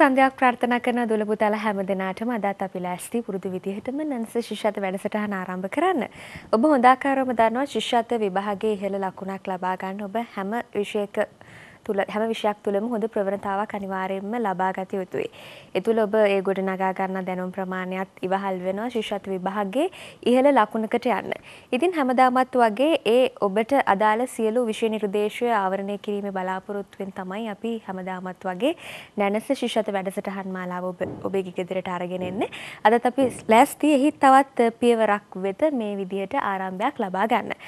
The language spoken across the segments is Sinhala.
සන්ධයක් ප්‍රාර්ථනා කරන දුල පුතාල හැම දෙනාටම අදත් අපි ලෑස්ති පුරුදු විදිහටම නන්ස ශිෂ්‍යත්ව වැඩසටහන ආරම්භ කරන්න. ඔබ හොඳාකාරවම දන්නවා ශිෂ්‍යත්ව විභාගයේ ඉහළ ලකුණක් ලබා ගන්න ඔබ හැම විෂයක තුළ හැම විෂයක් තුළම හොඳ ප්‍රවණතාවක් අනිවාර්යයෙන්ම ලබා ගත යුතුයි. ඒ තුළ ඔබ ඒ ගොඩ නගා ගන්න දැනුම් ප්‍රමාණයත් ඉවහල් වෙනවා ශිෂ්‍යත්ව විභාගයේ ඉහළ ලකුණකට යන්න. ඉතින් හැමදාමත් වගේ ඒ ඔබට අදාළ සියලු විෂය නිර්දේශය ආවරණය කිරීමේ බලාපොරොත්තුවෙන් තමයි අපි හැමදාමත් වගේ නැනස ශිෂ්‍යත්ව වැඩසටහන් මාලාව ඔබ ඔබේ ගෙදරට අරගෙන එන්නේ. අදත් අපි ලෑස්ති එහි තවත් පියවරක් වෙත මේ විදිහට ආරම්භයක් ලබා ගන්න.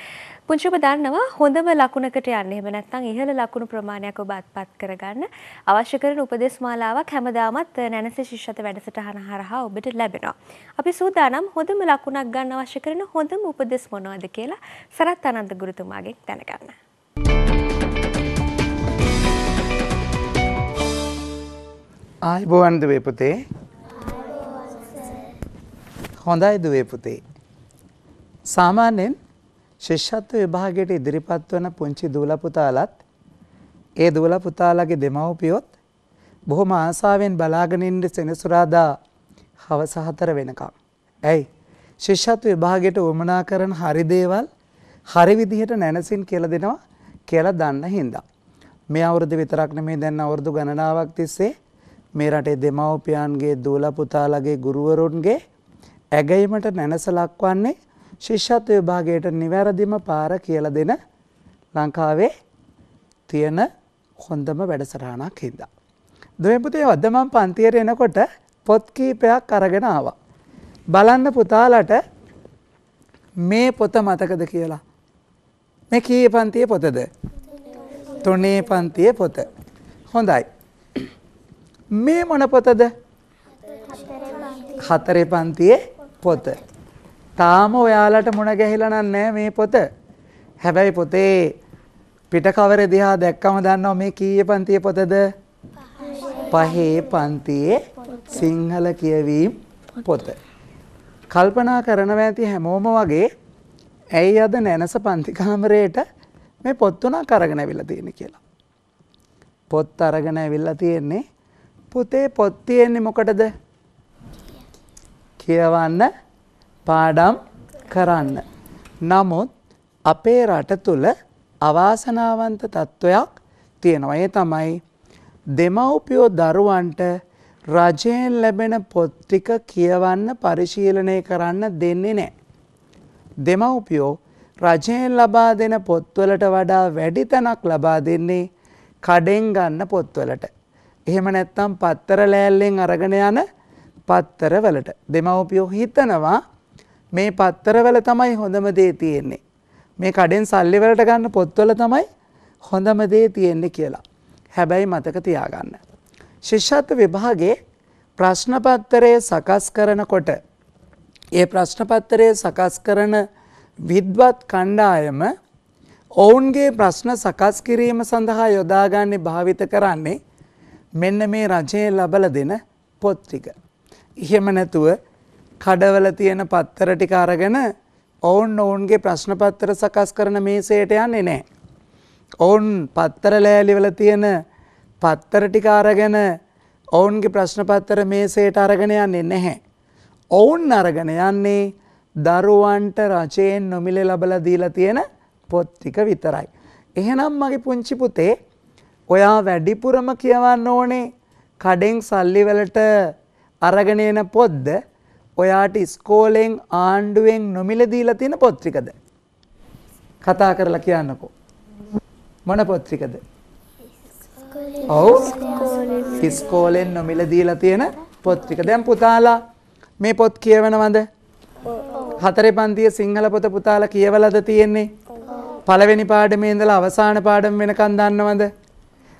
පුංචි ඔබ දන්නවා හොඳම ලකුණකට යන්න. එහෙම නැත්නම් ඉහළ ලකුණු ප්‍රමාණයක් ඔබ අත්පත් කරගන්න අවශ්‍ය කරන උපදෙස් මාලාවක් හැමදාමත් නැනස ශිෂ්‍යත වැඩසටහන හරහා ඔබට ලැබෙනවා. අපි සූදානම් හොඳම ලකුණක් ගන්න අවශ්‍ය කරන හොඳම උපදෙස් මොනවද කියලා සරත් අනන්ත ගුරුතුමාගෙන් දැනගන්න. ආයිබෝවන් දුවේ පුතේ හොඳයි දුවේ පුතේ සාමාන්‍යයෙන් ශිෂ්‍යත්ව විභාගයට ඉදිරිපත් වන පුංචි දූල පුතාලත් ඒ දූල පුතාලගේ දෙමව්පියොත් බොහොම ආසාවෙන් බලාගෙන ඉන්න සෙනසුරාදා හවස හතර වෙනකම්. ඇයි? ශිෂ්‍යත්ව විභාගයට උවමනා කරන හරි දේවල් හරි විදිහට නැනසින් කියලා දෙනවා කියලා දන්න හින්දා. මේ අවුරුදු විතරක් නෙමෙයි දැන් අවුරුදු ගණනාවක් තිස්සේ මේ රටේ දෙමව්පියන්ගේ දූල පුතාලගේ ගුරුවරුන්ගේ ඇගීමට නැනස ලක්වන්නේ ශිෂ්‍යත්ව විභාගයට නිවැරදිම පාර කියලා දෙන ලංකාවේ තියෙන හොඳම වැඩසටහනක් හින්දා. දුවේ පුතේ අද මම පන්තියට එනකොට පොත් කීපයක් අරගෙන ආවා. බලන්න පුතාලට මේ පොත මතකද කියලා. මේ කී පන්තියේ පොතද? තුනේ පන්තියේ පොත. හොඳයි. මේ මොන පොතද? හතරේ පන්තියේ පොත. තාම ඔයාලට මුණ ගැහිලා නැහැ මේ පොත. හැබැයි පොතේ පිට කවරේ දිහා දැක්කම දන්නවා මේ කීයේ පන්තියේ පොතද? පහේ පන්තියේ සිංහල කියවීම පොත. කල්පනා කරනවා ඇති හැමෝම වගේ ඇයි අද නැනස පන්ති කාමරේට මේ පොත් තුනක් අරගෙන ඇවිල්ලා තියෙන්නේ කියලා. පොත් අරගෙන ඇවිල්ලා තියෙන්නේ පුතේ පොත් තියෙන්නේ මොකටද? කියවන්න පාඩම් කරන්න. නමුත් අපේ රට තුළ අවාසනාවන්ත තත්ත්වයක් තියෙනවා. ඒ තමයි දෙමව්පියෝ දරුවන්ට රජයෙන් ලැබෙන පොත් ටික කියවන්න පරිශීලනය කරන්න දෙන්නේ නැහැ. දෙමව්පියෝ රජයෙන් ලබා දෙන පොත්වලට වඩා වැඩි තැනක් ලබා දෙන්නේ කඩෙන් ගන්න පොත්වලට. එහෙම නැත්නම් පත්තර ලෑල්ලෙන් අරගෙන යන පත්තරවලට. දෙමව්පියෝ හිතනවා මේ පත්තරවල තමයි හොඳම දේ තියෙන්නේ. මේ කඩෙන් සල්ලි වලට ගන්න පොත්වල තමයි හොඳම දේ තියෙන්නේ කියලා. හැබැයි මතක තියාගන්න. ශිෂ්‍යත්ව විභාගේ ප්‍රශ්න පත්තරය සකස් කරනකොට ඒ ප්‍රශ්න පත්තරය සකස් කරන විද්වත් කණ්ඩායම ඔවුන්ගේ ප්‍රශ්න සකස් කිරීම සඳහා යොදාගන්නේ භාවිත කරන්නේ මෙන්න මේ රජයේ ලබල දෙන පොත් ටික. එහෙම නැතුව කඩවල තියෙන පත්තර ටික අරගෙන ඔවුන් ඔවුන්ගේ ප්‍රශ්න පත්තර සකස් කරන මේසයට යන්නේ නැහැ. ඔවුන් පත්තර ලෑලිවල තියෙන පත්තර ටික අරගෙන ඔවුන්ගේ ප්‍රශ්න පත්තර මේසයට අරගෙන යන්නේ නැහැ. ඔවුන් අරගෙන යන්නේ දරුවන්ට රජයෙන් නොමිලේ ලබලා දීලා තියෙන පොත් ටික විතරයි. එහෙනම් මගේ පුංචි පුතේ ඔයා වැඩිපුරම කියවන්න ඕනේ කඩෙන් සල්ලි වලට අරගෙන එන පොත්ද ඔයාට ඉස්කෝලෙන් ආණ්ඩුවෙන් නොමිල දීලා තියෙන පොත් ටිකද? කතා කරලා කියන්නකෝ. මොන පොත් ටිකද? ඔව් ඉස්කෝලෙන් නොමිල දීලා තියෙන පොත් ටික. දැන් පුතාලා මේ පොත් කියවනවද? හතරේ පන්තියේ සිංහල පොත පුතාලා කියවලද තියෙන්නේ? පළවෙනි පාඩමේ ඉඳලා අවසාන පාඩම වෙනකන් දන්නවද?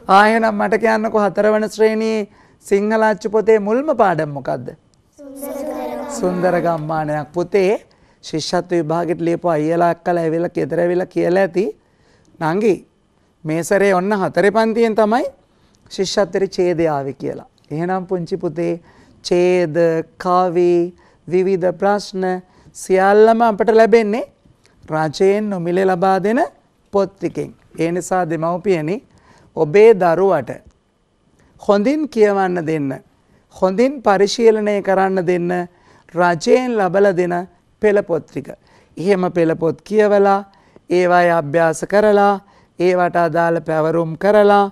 ආයෙනම් මට කියන්නකෝ හතරවන ශ්‍රේණියේ සිංහල අච්චු පොතේ මුල්ම පාඩම මොකද්ද? සුන්දර ගම්මානයක් පුතේ ශිෂ්‍යත්ව විභාගෙට ලියපු අයියලා අක්කලා ඇවිල්ලා ගෙදර ඇවිල්ලා කියලා ඇති නංගි මේ සැරේ ඔන්න හතරේ පන්තියෙන් තමයි ශිෂ්‍යත්වෙට ඡේදය ආවේ කියලා. එහෙනම් පුංචි පුතේ ඡේද, කවි, විවිධ ප්‍රශ්න සියල්ලම අපට ලැබෙන්නේ රජයෙන් නොමිලේ ලබා දෙන පොත් ටිකෙන්. ඒ නිසා දෙමව්පියනි ඔබේ දරුවට හොඳින් කියවන්න දෙන්න. හොඳින් පරිශීලනය කරන්න දෙන්න රජයෙන් ලබල දෙන පෙළපොත් ටික. එහෙම පෙළපොත් කියවලා ඒවායි අභ්‍යාස කරලා ඒවට අදාළ පැවරුම් කරලා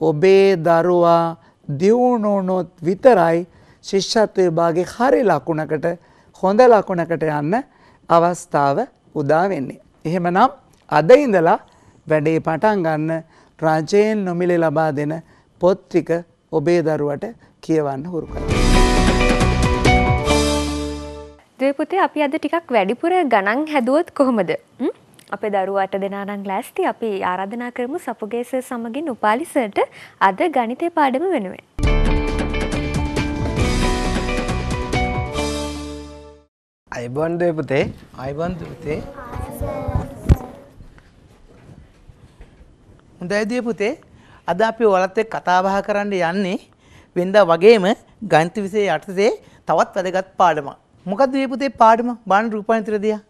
ඔබේ දරුවා දියුණුනොත් විතරයි ශිෂ්‍යත්වය භාගේ හරි ලකුණකට හොඳ ලකුණකට යන්න අවස්ථාව උදා වෙන්නේ. එහෙමනම් අද ඉඳලා වැඩේ පටන් ගන්න රජයෙන් නොමිලේ ලබා දෙන පොත් ටික ඔබේ දරුවට කියවන්න හුරු කරන්න. දුවේ පුතේ අපි අද ටිකක් වැඩිපුර ගණන් හැදුවොත් කොහොමද? ම්? අපේ දරුවාට දෙනා නම් ලෑස්ති අපි ආරාධනා කරමු සපුගේ සර් සමගින් උපාලි සර්ට අද ගණිතේ පාඩම වෙනුවෙන්. අයිබොන් දේ පුතේ අයිබොන් පුතේ හොඳයි දිය පුතේ අද අපි ඔයාලත් එක්ක කතා බහ කරන්න යන්නේ වෙනදා වගේම ගණිත විෂය යටතේ තවත් වැදගත් පාඩමක්. මොකක්ද මේ පුතේ පාඩම? බාන රූපාන්තර දියා.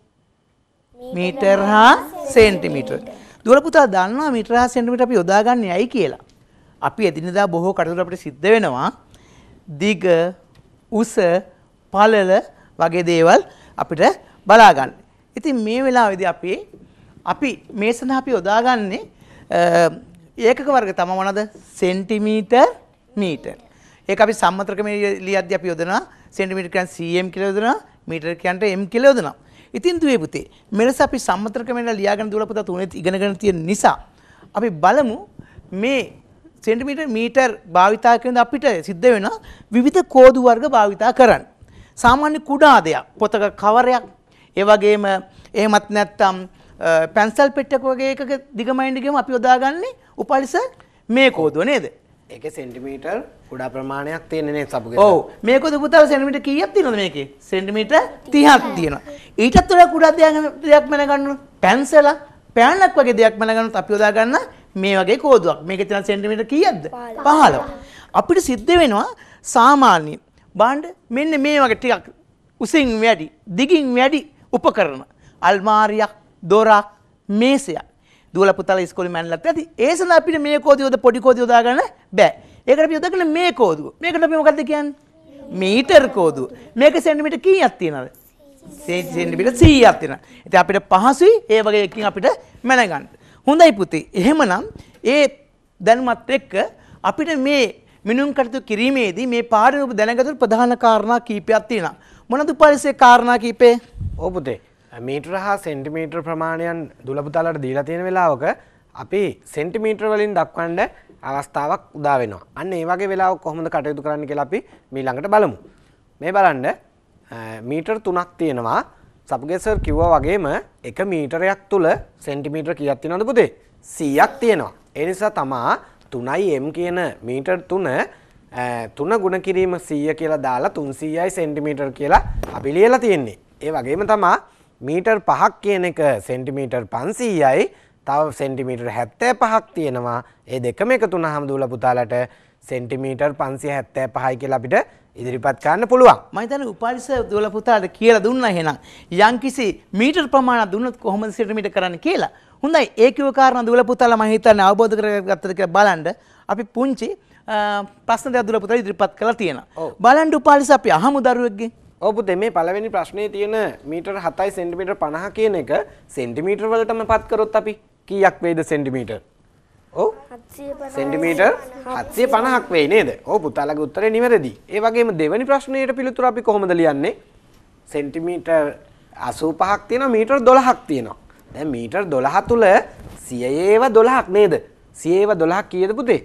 මීටර් හා සෙන්ටිමීටර්. දුවල පුතා දන්නවා මීටර් හා සෙන්ටිමීටර් අපි යොදාගන්නේ ඇයි කියලා. අපි එදිනෙදා බොහෝ කටයුතු අපිට සිද්ධ වෙනවා. දිග, උස, පළල වගේ දේවල් අපිට බලා ගන්න. ඉතින් මේ වෙලාවේදී අපි අපි මේ සඳහා අපි යොදාගන්නේ ඒකක වර්ග තමයි මොනවද? Centimetre metre. ඒක අපි සම්මත ක්‍රමයේ ලියද්දී අපි යොදනවා සෙන්ටිමීටර් කියන්නේ cm කියලා යොදනවා මීටර් කියන්නේ m කියලා යොදනවා. ඉතින් දුවේ පුතේ මෙලෙස අපි සම්මත ක්‍රමයෙන් ලියාගෙන දුවලා පුතා තුනේ ඉගෙනගෙන තියෙන නිසා අපි බලමු මේ සෙන්ටිමීටර් මීටර් භාවිතා කරන අපිට සිද්ධ වෙන විවිධ කෝදු වර්ග භාවිතා කරන්න. සාමාන්‍ය කුඩා දෙයක් පොතක කවරයක් ඒ වගේම එහෙමත් නැත්නම් අ, පැන්සල් පෙට්ටක වගේ එකක දිගමයින්ඩිගම අපි යොදාගන්නේ උපලිස මේ කෝදුව නේද? ඒක සෙන්ටිමීටර් කුඩා ප්‍රමාණයක් තියෙනනේ සපුගේ ඔව් මේක පුතාල සෙන්ටිමීටර් කීයක් තියෙනවද මේකේ? සෙන්ටිමීටර් 30ක් තියෙනවා. ඊටත් වඩා කුඩා දෙයක් මැනගන්න පැන්සල පෑනක් වගේ දෙයක් මැනගන්නත් අපි යොදා ගන්න මේ වගේ කෝදුවක්. මේකේ තියෙන සෙන්ටිමීටර් කීයක්ද? 15. අපිට සිද්ධ වෙනවා සාමාන්‍යයෙන් බාණ්ඩ මෙන්න මේ වගේ ටිකක් උසින් වැඩි දිගින් වැඩි උපකරණ අල්මාරියක් දොරක් මේසයක් දුවල පුතාලා ඉස්කෝලේ මැනලත් ඇති ඒ සඳහා අපිට මේ කෝදියෝද පොඩි කෝදිය යොදා ගන්න බෑ. ඒකට අපි යොදාගන්න මේ කෝදුව මේකට අපි මොකද්ද කියන්නේ? මීටර් කෝදුව මේක සෙන්ටිමීටර් කීයක් තියෙනවද? සෙන්ටිමීටර් 100ක් තියෙනවා. ඉතින් අපිට පහසුයි ඒ වගේ එකකින් අපිට මැනගන්න. හොඳයි පුතේ. එහෙමනම් ඒ දැනුමත් එක්ක අපිට මේ මිනුම් කටයුතු කිරීමේදී මේ පාඩම ඔබ දැනගත ප්‍රධාන කාරණා කීපයක් තියෙනවා. මොනවද පරිසේ කාරණා කීපේ? ඕ පුතේ. මීටර හා සෙන්ටිමීටර් ප්‍රමාණයන් දුලපුතාලට දීලා තියෙන වෙලාවක අපි සෙන්ටිමීටර් වලින් දක්වන්න අවස්ථාවක් උදා වෙනවා. අන්න ඒ වගේ වෙලාවක කොහොමද කටයුතු කරන්න කියලා අපි මීළඟට බලමු. මේ බලන්න අ, මීටර් තුනක් තියෙනවා. සපුගේ සර් කිව්වා වගේම එක මීටරයක් තුල සෙන්ටිමීටර් කීයක් තියෙනවද පුතේ? 100ක් තියෙනවා. ඒ නිසා තමා 3m කියන මීටර් තුන අ, තුන ගුණ කිරීම 100 කියලා දාලා 300යි සෙන්ටිමීටර් කියලා අපි ලියලා තියෙන්නේ. ඒ වගේම තමා මීටර් පහක් කියන එක සෙන්ටිමීටර් 500යි තව සෙන්ටිමීටර් 75ක් තියෙනවා. ඒ දෙකම එකතු වුණාම දූල පුතාලට සෙන්ටිමීටර් 575යි කියලා අපිට ඉදිරිපත් කරන්න පුළුවන්. මම හිතන්නේ උපාලිස දුවල පුතාට කියලා දුන්නා එහෙනම් යම්කිසි මීටර් ප්‍රමාණයක් දුන්නොත් කොහොමද සෙන්ටිමීටර් කරන්න කියලා. හොඳයි ඒ කිව්ව කාරණා දුවල පුතාලා මම හිතන්නේ අවබෝධ කරගත්තද කියලා බලන්න අපි පුංචි ප්‍රශ්න දෙකක් දුවල පුතාලා ඉදිරිපත් කරලා තියෙනවා. බලන්න උපාලිස අපි අහමු දරුවෙක්ගෙන්. ඔව් පුතේ මේ පළවෙනි ප්‍රශ්නේ තියෙන මීටර් 7යි සෙන්ටිමීටර් 50 කියන එක සෙන්ටිමීටර් වලටම පත් කරොත් අපි කීයක් වේද සෙන්ටිමීටර්? ඔව් සෙන්ටිමීටර් 750ක් වෙයි නේද? ඔව් පුතාලගේ උත්තරේ නිවැරදි. ඒ වගේම දෙවෙනි ප්‍රශ්නයට පිළිතුර අපි කොහොමද ලියන්නේ? සෙන්ටිමීටර් 85ක් තියෙනවා මීටර් 12ක් තියෙනවා. දැන් මීටර් 12 තුල 100ඒව 12ක් නේද? 100ඒව 12ක් කීයද පුතේ?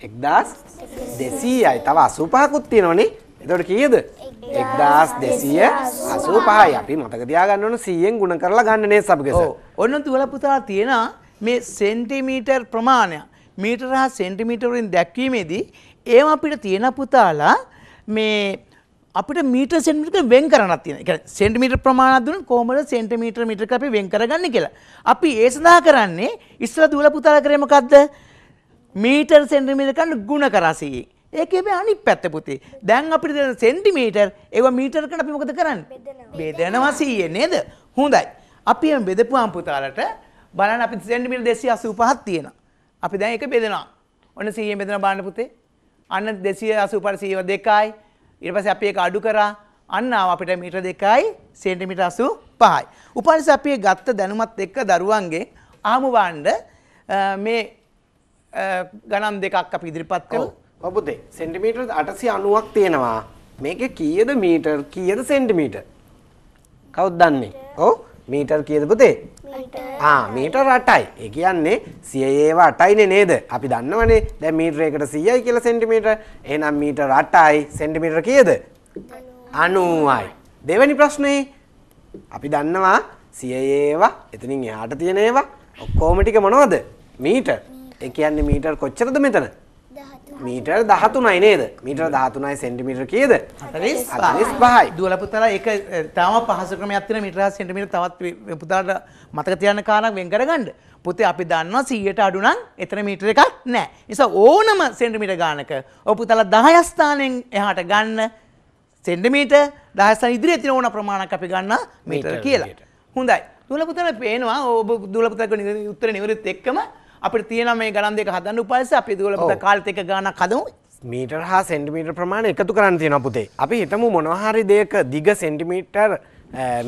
1200යි. තව 85කුත් තියෙනවනේ. එතකොට කීයද? 1285යි. අපි මතක තියාගන්න ඕන 100ෙන් ගුණ කරලා ගන්න නේ සබ්ගෙස. ඔව්. ඔන්න දුවල පුතාලා තියෙනවා මේ සෙන්ටිමීටර් ප්‍රමාණය මීටර හා සෙන්ටිමීටර් වලින් දැක්වීමේදී ඒව අපිට තියෙන පුතාලා මේ අපිට මීටර් සෙන්ටිමීටර් වෙන් කරන්නක් තියෙනවා. ඒ කියන්නේ සෙන්ටිමීටර් ප්‍රමාණයක් දුන්නොත් කොහොමද සෙන්ටිමීටර් මීටර් අපි වෙන් කරගන්නේ කියලා. අපි ඒ සඳහා කරන්නේ ඉස්සර දුවල පුතාලා කරේ මොකද්ද? මීටර් සෙන්ටිමීටර් කන්න ගුණ කරා 100. ඒකේ හැබැයි අනිත් පැත්ත පුතේ. දැන් අපිට දෙන සෙන්ටිමීටර් ඒව මීටර් කරන අපි මොකද කරන්නේ? බෙදනවා 100 නේද? හොඳයි. අපි එහෙම බෙදපුවාම පුතාලට බලන්න අපි සෙන්ටිමීටර් 285ක් තියෙනවා. අපි දැන් ඒක බෙදනවා. ඔන්න 100 බෙදන බලන්න පුතේ. අන්න 280 පරිසීව දෙකයි. ඊට පස්සේ අපි ඒක අඩු කරා. අන්න ආව අපිට මීටර දෙකයි සෙන්ටිමීටර් 85යි. උපනිස අපි ගත්ත දැනුමත් එක්ක දරුවන්ගේ ආමු වණ්ඩ මේ ගණන් දෙකක් අපි ඉදිරිපත් කළා. පුතේ සෙන්ටිමීටර් 890ක් තියෙනවා. මේකේ කීයද මීටර් කීයද සෙන්ටිමීටර්? කවුද දන්නේ? ඔව් මීටර් කීයද පුතේ? ආ මීටර් 8යි. ඒ කියන්නේ 100 ඒවා 8යිනේ නේද? අපි දන්නවනේ. දැන් මීටර එකට 100යි කියලා සෙන්ටිමීටර්. එහෙනම් මීටර් 8යි සෙන්ටිමීටර් කීයද? 90යි. දෙවෙනි ප්‍රශ්නේ අපි දන්නවා 100 ඒවා එතනින් එහාට තියෙන ඒවා ඔක්කොම ටික මොනවද? මීටර්. ඒ කියන්නේ මීටර් කොච්චරද මෙතන? මීටර් 13යි නේද? මීටර් 13යි සෙන්ටිමීටර් කීයද? 45යි. දුවල පුතාලා ඒක තාම පහසු ක්‍රමයක් තියෙන මීටර හා සෙන්ටිමීටර තවත් පුතාලට මතක තියාගන්න කාරණා වෙන් කරගන්න. පුතේ අපි දන්නවා 100ට අඩු නම් එතන මීටර එකක් නැහැ. නිසා ඕනම සෙන්ටිමීටර ගානක ඔය පුතාලා 10 ස්ථානෙන් එහාට ගන්න සෙන්ටිමීටර් 10 ස්ථාන ඉදිරියේ තියෙන ඕන ප්‍රමාණයක් අපි ගන්න මීටර කියලා. හොඳයි. දුවල පුතාලා පේනවා ඔබ දුවල පුතාලගේ උත්තර නිවැරදිත් එක්කම අපිට තියෙන මේ ගණන් දෙක හදන්න උපයස අපි දුවල පුතා. කාලෙත් එක ගානක් හදමු. මීටර් හා සෙන්ටිමීටර් ප්‍රමාණය එකතු කරන්න තියෙනවා පුතේ. අපි හිතමු මොනවා හරි දෙයක දිග සෙන්ටිමීටර්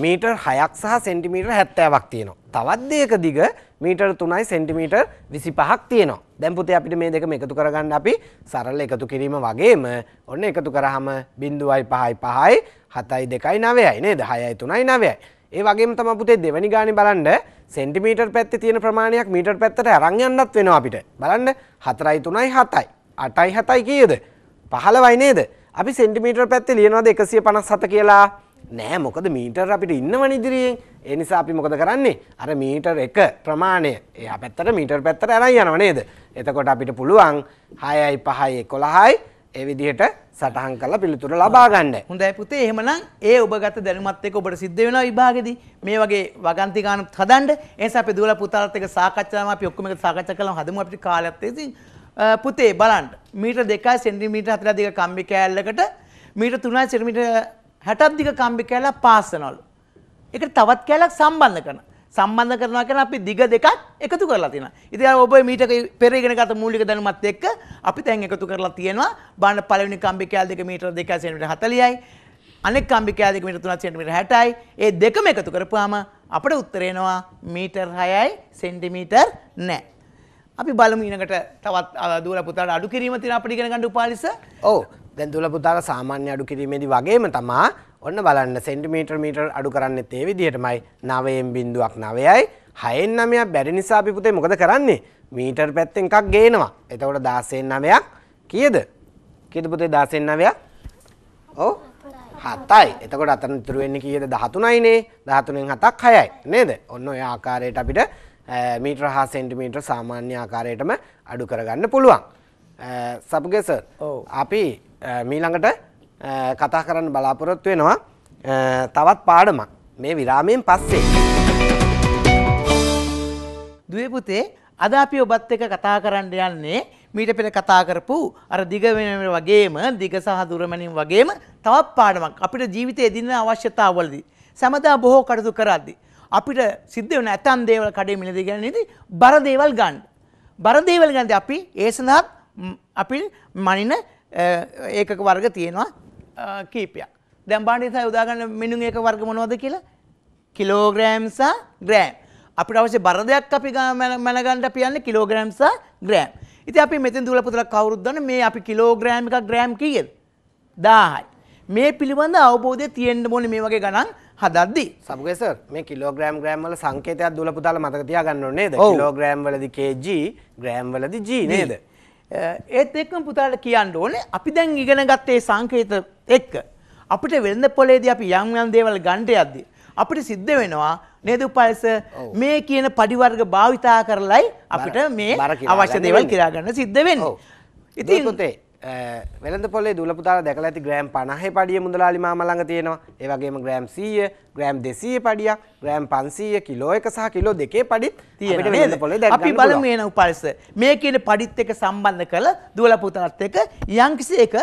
මීටර් 6ක් සහ සෙන්ටිමීටර් 70ක් තියෙනවා. තවත් දෙයක දිග මීටර් 3යි සෙන්ටිමීටර් 25ක් තියෙනවා. දැන් පුතේ අපිට මේ දෙකම එකතු කරගන්න අපි සරල එකතු කිරීම වගේම ඔන්න එකතු කරාම 0.5යි 5යි 7යි 2යි 9යි නේද? 6යි 3යි 9යි. ඒ වගේම තමයි පුතේ දෙවැනි ගානේ බලන්න සෙන්ටිමීටර් පැත්තේ තියෙන ප්‍රමාණයක් මීටර් පැත්තට අරන් යන්නත් වෙනවා අපිට. බලන්න 4යි 3යි 7යි. 8යි 7යි කීයද? 15යි නේද? අපි සෙන්ටිමීටර් පැත්තේ ලියනවාද 157 කියලා? නෑ මොකද මීටර් අපිට ඉන්නවනේ ඉදිරියෙන්. ඒ නිසා අපි මොකද කරන්නේ? අර මීටර් එක ප්‍රමාණය එහා පැත්තට මීටර් පැත්තට අරන් යනවා නේද? එතකොට අපිට පුළුවන් 6යි 5යි 11යි ඒ විදිහට සටහන් කරලා පිළිතුර ලබා ගන්න. හොඳයි පුතේ. එහෙමනම් ඒ ඔබ ගත දැනුමත් එක්ක ඔබට සිද්ධ වෙනවා විභාගෙදී. මේ වගේ වගන්ති ගානක් හදන්න. ඒ නිසා අපි දුවලා පුතාලත් එක්ක සාකච්ඡා කරනවා. අපි ඔක්කොම එක සාකච්ඡා කළාම හදමු. අපිට කාලයක් තියෙන අ, පුතේ බලන්න. මීටර 2යි සෙන්ටිමීටර 4 දිග කම්බි කෑල්ලකට මීටර 3යි සෙන්ටිමීටර 60ක් දිග කම්බි කෑල්ලක් පාස් වෙනවලු ඒකට තවත් කෑල්ලක් සම්බන්ධ කරනවා. සම්බන්ධ කරනවා කියන අපි දිග දෙකක් එකතු කරලා තියෙනවා. ඉතින් අර ඔබ මීට පෙර ඉගෙන ගත මූලික දැනුමත් එක්ක අපි දැන් එකතු කරලා තියෙනවා. බලන්න පළවෙනි කම්බි කෑල් දෙක මීටර 2 සෙන්ටිමීටර 40යි. අනෙක් කම්බි කෑල් දෙක මීටර 3 සෙන්ටිමීටර 60යි. ඒ දෙකම එකතු කරපුවාම අපිට උත්තර එනවා මීටර් 6යි සෙන්ටිමීටර් නැහැ. අපි බලමු ඊනකට තවත් අ, දුවල පුතාට අඩු කිරීම තියෙන අපිට ඉගෙන ගන්න උපාලිස. ඔව් දැන් දුල පුතාලා සාමාන්‍ය අඩු කිරීමේදී වගේම තමා ඔන්න බලන්න සෙන්ටිමීටර් මීටර් අඩු කරන්නෙත් ඒ විදිහටමයි. 9න් බිඳුවක් 9යි 6න් 9ක් බැරි නිසා අපි පුතේ මොකද කරන්නේ? මීටර් පැත්තෙන් එකක් ගේනවා. එතකොට 16න් 9ක් කීයද? කීයද පුතේ 16න් 9ක් ඔව්. 7යි එතකොට අතන ඉතුරු වෙන්නේ කීයද? 13යිනේ 13න් 7ක් 6යි නේද? ඔන්න ඔය ආකාරයට අපිට මීටර හා සෙන්ටිමීටර් සාමාන්‍ය ආකාරයටම අඩු කරගන්න පුළුවන්. සපුගේ සර්. ඔව්. අපි මීළඟට කතා කරන්න බලාපොරොත්තු වෙනවා. අ, තවත් පාඩමක්. මේ විරාමයෙන් පස්සේ. දුවේ පුතේ අද අපි ඔබත් එක්ක කතා කරන්න යන්නේ මීට පෙර කතා කරපු අර දිග වෙන වගේම දිග සහ දුරමනින් වගේම තවත් පාඩමක් අපිට ජීවිතයේ එදින අවශ්‍යතාවවලදී සමදා බොහෝ කටයුතු කරද්දී අපිට සිද්ධ වෙන ඇතන් දේවල් කඩේ මිලදී ගන්නදී බර දේවල් ගන්න. බර දේවල් ගන්නදී අපි ඒ සඳහා ම්, අපි මනින අ, ඒකක වර්ග තියෙනවා. අ, කීපයක්. දැන් බලන්න ඉතින් උදාගන්න මිනුම් ඒක වර්ග මොනවද කියලා? කිලෝග්‍රෑම් සහ ග්‍රෑම්. අපිට අවශ්‍ය බර දෙයක් අපි මැන- මැනගන්න අපි යන්නේ කිලෝග්‍රෑම් සහ ග්‍රෑම්. ඉතින් අපි මෙතෙන් දුවලා පුතලා කවුරුත් දන්නේ මේ අපි කිලෝග්‍රෑම් එකක් ග්‍රෑම් කීයද? 1000යි. මේ පිළිබඳ අවබෝධය තියෙන්න ඕනේ මේ වගේ ගණන් හදද්දී. සබුගේ සර් මේ කිලෝග්‍රෑම් ග්‍රෑම් වල සංකේතයක් දුල පුතාලා මතක තියාගන්න ඕනේ නේද. කිලෝග්‍රෑම් වලදී kg ග්‍රෑම් වලදී g නේද ඒත් එක්කම පුතාට කියන්න ඕනේ අපි දැන් ඉගෙන ගත්තේ සංකේත එක්ක අපිට වෙළඳ පොලේදී අපි යම් යම් දේවල් ගන්නට යද්දී අපිට සිද්ධ වෙනවා නේද උපල්ස මේ කියන පඩිවර්ග භාවිතා කරලයි අපිට මේ අවශ්‍ය දේවල්. කිරා ගන්න සිද්ධ වෙන්නේ. ඉතින් වෙළඳ පොලේ දුල පුතාලා දැකලා ඇති ග්‍රෑම් 50 පඩිය මුදලාලි මාමා ළඟ තියෙනවා. ඒ වගේම ග්‍රෑම් 100, ග්‍රෑම් 200 පඩියක්, ග්‍රෑම් 500, කිලෝ එක සහ කිලෝ දෙකේ පඩිත් තියෙනවා අපිට? වෙළඳ පොලේ දැක් අපි ගන්න බලමු පුළුවන්. එන උපල්ස මේ කියන පඩිත් එක්ක සම්බන්ධ කළ දුවල පුතාලත් එක්ක යම්කිසි එක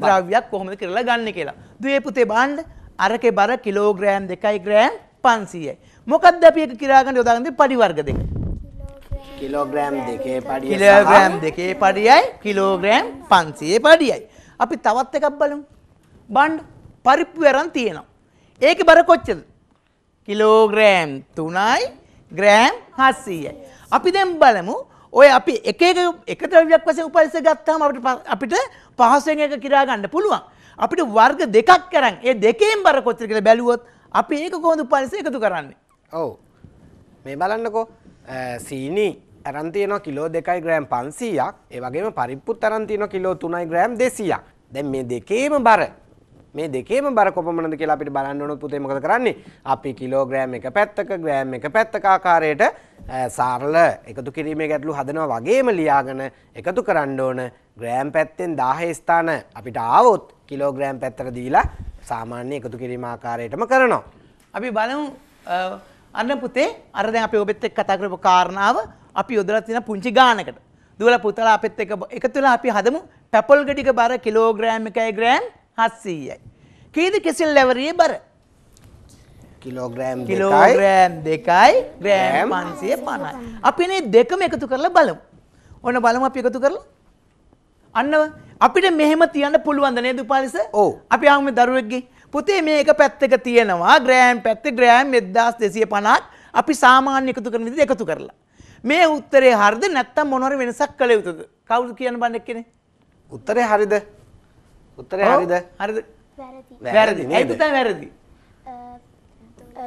ද්‍රව්‍යයක් කොහොමද කරලා ගන්න කියලා. දුවේ පුතේ බලන්න අරකේ බර කිලෝග්‍රෑම් 2යි ග්‍රෑම් 500යි. මොකක්ද අපි එක කිරා ගන්න යොදාගන්නේ පඩි වර්ග දෙක. කිලෝග්‍රෑම් දෙකේ පඩිය කිලෝග්‍රෑම් දෙකේ පඩියයි කිලෝග්‍රෑම් පන්සියේ පඩියයි. අපි තවත් එකක් බලමු. බණ්ඩ පරිප්පු වැරන් තියෙනවා. ඒක බර කොච්චද. කිලෝග්‍රෑම් තුනයි ග්‍රෑම් හස්සීයයි. අපි දැම් බලමු ඔය අපි එක එක ද්‍රව්‍යයක් වශයෙන් උපරිස ගත්තාම අපිට අපිට පහසුවෙන් එක කිරා ගන්න පුළුවන්. අපිට වර්ග දෙකක් කරන් ඒ දෙකෙන් බර කොච්චර කියලා බැලුවොත් අපි ඒක කොහොමද උපරිස එකතු කරන්නේ? ඔව් මේ බලන්නකෝ අ, සීනි ඇරන්තියන කිලෝ දෙකයි ග්‍රෑම් පන්සීයක්. ඒවගේම පරිප්පුත් අරන්තියන කිලෝ තුනයි ග්‍රෑම් දෙසියක්. දැන් මේ දෙකේම බර. මේ දෙකේම බර කොපමණද කියලා අපිට බලන්න ඕනොත් පුතේ මොකද කරන්නේ? අපි කිලෝග්‍රෑම් එක පැත්තක ග්‍රෑම් එක පැත්තක ආකාරයට අ, සරල එකතු කිරීමේ ගැටලු හදනවා වගේම ලියාගෙන එකතු කරන්න ඕන ග්‍රෑම් පැත්තෙන් 10 ස්ථාන. අපිට ආවොත් කිලෝග්‍රෑම් පැත්තට දීලා සාමාන්‍ය එකතු කිරීම ආකාරයටම කරනවා. අපි බලමු අ, අන්න පුතේ අර දැන් අපි ඔබෙත් එක්ක කතා කරපු කාරණාව අපි යොදලා තියෙන පුංචි ගානකට. දුවලා පුතලා අපෙත් එක්ක බ- එකතු වෙලා අපි හදමු පැපල් ගෙඩික බර කිලෝග්‍රෑම් 1යි ග්‍රෑම් 700යි. කීයද කෙසෙල් ලැබරියේ බර? කිලෝග්‍රෑම් දෙකයි කිලෝග්‍රෑම් 2යි ග්‍රෑම් ග්‍රෑම් 550යි. අපි මේ දෙකම එකතු කරලා බලමු. ඔන්න බලමු අපි එකතු කරලා. අන්න අපිට මෙහෙම තියන්න පුළුවන්ද නේද උපාලිස? ඔව්. අපි ආවම දරුවෙක්ගේ පුතේ මේක පැත්තක තියෙනවා ග්‍රෑම් පැත්තේ ග්‍රෑම් 1250ක් අපි සාමාන්‍ය එකතු කරන විදිහට එකතු කරලා. මේ උත්තරේ හරිද නැත්නම් මොනවාරි වෙනසක් කළ යුතුද? කවුද කියන්න බන්න එක්කනේ? උත්තරේ හරිද උත්තරේ හරිද හරිද? වැරදි වැරදි. නේද? ඇයි පුතා වැරදි?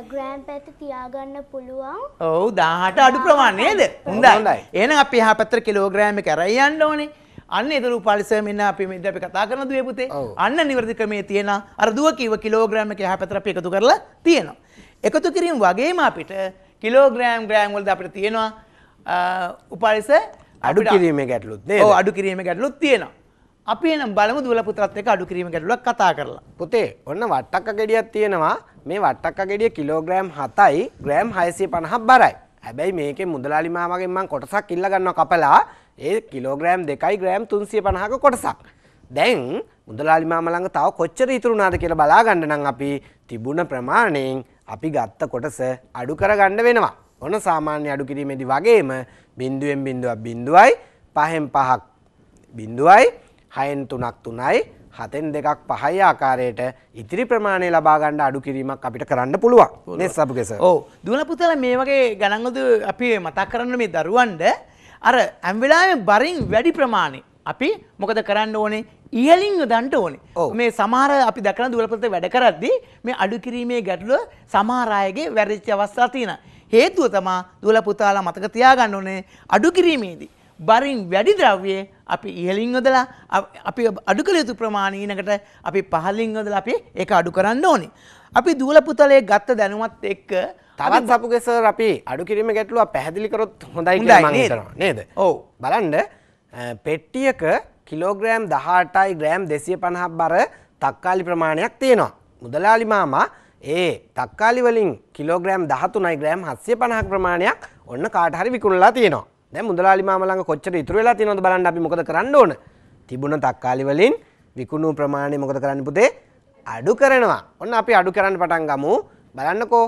ග්‍රෑම් පැත්ත තියාගන්න පුළුවන් ඔව් 18 අඩු ප්‍රමාණය නේද? හොඳයි. එහෙනම් අපි එහා පැත්තට කිලෝග්‍රෑම් එක අරන් යන්න ඕනේ. අන්න ඒ දරු පාලිස මෙන්න අපි මෙන්න අපි කතා කරන දුවේ පුතේ. අන්න නිවැරදි ක්‍රමයේ තියෙන අර දුව කිව්ව කිලෝග්‍රෑම් එක එහා පැත්තට අපි එකතු කරලා තියෙනවා. එකතු කිරීම වගේම අපිට කිලෝග්‍රෑම් ග්‍රෑම් වලද අපිට තියෙනවා අ, උපාලිස අඩු කිරීමේ ගැටලුත් අඩු කිරීමේ ගැටලුත් තියෙනවා. අපි එනම් බලමු දුවල පුතත් එක්ක අඩු කිරීමේ ගැටලුවක් කතා කරලා. පුතේ ඔන්න වට්ටක්ක ගෙඩියක් තියෙනවා මේ වට්ටක්ක ගෙඩිය කිලෝග්‍රෑම් 7යි ග්‍රෑම් 650ක් බරයි. හැබැයි මේකේ මුදලාලි මාමගෙන් මම කොටසක් ඉල්ල ගන්නවා කපලා ඒ කිලෝග්‍රෑම් 2යි ග්‍රෑම් 350ක කොටසක්. දැන් මුදලාලි මාම ළඟ තව කොච්චර ඉතුරු වුණාද කියලා බලා ගන්න නම් අපි තිබුණ ප්‍රමාණයෙන් අපි ගත්ත කොටස අඩු කරගන්න වෙනවා. ඔන්න සාමාන්‍ය අඩු කිරීමේදී වගේම බිඳුවෙන් බිඳුවක් බිඳුවයි පහෙන් පහක් බිඳුවයි හයෙන් තුනක් තුනයි හතෙන් දෙකක් පහයි ආකාරයට ඉතිරි ප්‍රමාණය ලබා ගන්න අඩු කිරීමක් අපිට කරන්න පුළුවන්. නේ සබුගෙස ඔව්. දුවල පුතල මේ වගේ ගණන්වලද අපි මතක් කරන්න මේ දරුවන්ට අර හැම වෙලාවෙම බරින් වැඩි ප්‍රමාණය අපි මොකද කරන්න ඕනේ? ඉහලින් යොදන්න ඕනේ. මේ සමහර අපි දක්න දුවල පුතේ වැඩ කරද්දී මේ අඩු කිරීමේ ගැටලුව සමහර අයගේ වැරදිච්ච අවස්ථා තියෙනවා. හේතුව තමා දුවල පුතාලා මතක තියාගන්න ඕනේ අඩු කිරීමේදී බරින් වැඩි ද්‍රව්‍යය අපි ඉහලින් යොදලා අපි අඩු කළ යුතු ප්‍රමාණය ඊනකට අපි පහලින් යොදලා අපි ඒක අඩු කරන්න ඕනේ. අපි දුවල පුතලේ ගත්ත දැනුමත් එක්ක තවත් සපුගෙසර් අපි අඩු කිරීම ගැටලුව පැහැදිලි කරොත් හොඳයි කියලා මම? හිතනවා නේද ඔව්. බලන්න පෙට්ටියක කිලෝග්‍රෑම් 18යි ග්‍රෑම් 250ක් බර තක්කාලි ප්‍රමාණයක් තියෙනවා මුදලාලි මාමා ඒ තක්කාලි වලින් කිලෝග්‍රෑම් 13යි ග්‍රෑම් 750ක් ප්‍රමාණයක් ඔන්න කාට හරි විකුණලා තියෙනවා. දැන් මුදලාලි මාමා ළඟ කොච්චර ඉතුරු වෙලා තියෙනවද බලන්න අපි මොකද කරන්න ඕන. තිබුණ තක්කාලි වලින් විකුණු ප්‍රමාණය මොකද කරන්න පුතේ? අඩු කරනවා. ඔන්න අපි අඩු කරන්න පටන් ගමු. බලන්නකෝ.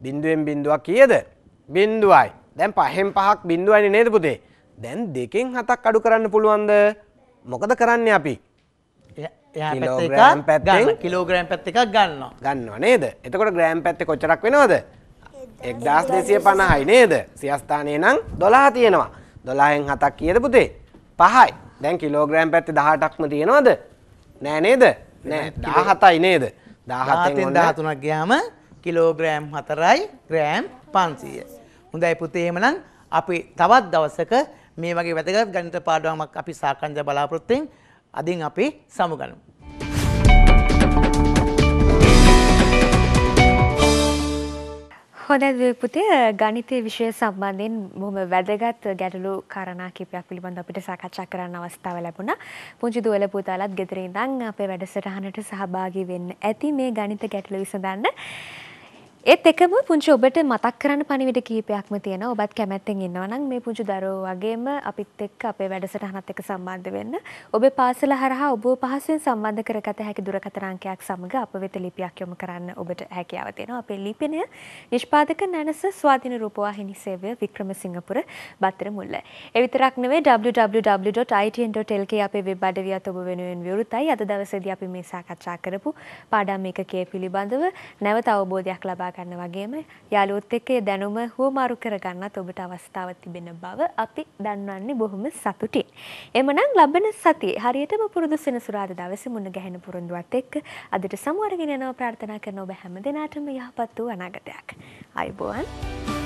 බින්දුවෙන් බින්දුවක් කියද? බින්දුවයි දැන් පහෙන් පහක් බින්දුවනි නේද පුතේ? දැන් දෙකෙන් හතක් අඩු කරන්න පුළුවන්ද? මොකද කරන්න අපි? එයා කිලෝග්‍රෑම් පැත්තෙන්? එකක් ගන්න කිලෝග්‍රෑම් පැත්ත එකක් ගන්නවා. නේද? එතකොට ග්‍රෑම් පැත්තේ කොච්චරක් වෙනවද? එක්දස් දෙසිය පණහයි නේද? සියස්ථානය නම් දොලා තියෙනවා. දොලාහෙන් හතක් කියද පුතේ පහයි. දැන් කිලෝග්‍රෑම් පැත්තේ දහටක්ම තියෙනවද? නෑ නේද? නෑ. දාහතයි නේද? දාහතෙන් දාතුනක් ගයාම කිලෝග්‍රෑම් හතරයි ග්‍රෑම් පන්සීය. හොඳයි පුතේ එහෙමනම් අපි තවත් දවසක මේ වගේ වැදගත් ගණිත පාඩුවමක් අපි සාකච්ඡා බලාපොරොත්තුෙන් අදින් අපි සමුගනු. හොඳ පුතේ ගණිතය විෂය සම්බන්ධයෙන් බොහොම වැදගත් ගැටලු කාරණා කිහිපයක් පිළිබඳව අපිට සාකච්ඡා කරන්න අවස්ථාව ලැබුණා. පුංචි දුවල පුතාලත් ගෙදර ඉඳන් අපේ වැඩසටහනට සහභාගී වෙන්න ඇති මේ ගණිත ගැටලු විසඳන්න. ඒත් එකම පුංචි ඔබට මතක් කරන්න පණිවිඩ කිහිපයක්ම තියෙනවා. ඔබත් කැමැත්තෙන් ඉන්නවා නම් මේ පුංචි දරුවෝ වගේම අපිත් එක්ක අපේ වැඩසටහනත් එක්ක සම්බන්ධ වෙන්න. ඔබේ පාසල හරහා ඔබව පහසුවෙන් සම්බන්ධ කරගත හැකි දුරකථන අංකයක් සමග අප වෙත ලිපියක් යොමු කරන්න ඔබට හැකියාව තියෙනවා. අපේ ලිපිනය නිෂ්පාදක නැනස ස්වාධීන රූපවාහිනී සේවය වික්‍රමසිංහපුර බත්තර මුල්ල. ඒ විතරක් නෙවෙයි www.itn.lk අපේ වෙබ් අඩවියත් ඔබ වෙනුවෙන් විවෘතයි. අද දවසේදී අපි මේ සාකච්ඡා කරපු පාඩම් එකකයේ පිළිබඳව නැවත අවබෝධයක් ලබා ගන්න වගේම යාළුවොත් එක්ක ඒ දැනුම හුවමාරු කරගන්නත් ඔබට අවස්ථාවක් තිබෙන බව අපි දන්වන්නේ බොහොම සතුටින්. එමනම් ලබන සතියේ හරියටම පුරුදු සෙනසුරාදා දවසේ මුණ ගැහෙන පුරුද්දුවත් එක්ක අදට සමු අරගෙන යනවා ප්‍රාර්ථනා කරන ඔබ හැම දිනාටම යහපත් වූ අනාගතයක්. ආයුබෝවන්.